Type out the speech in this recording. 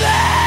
me!